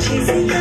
cheesy.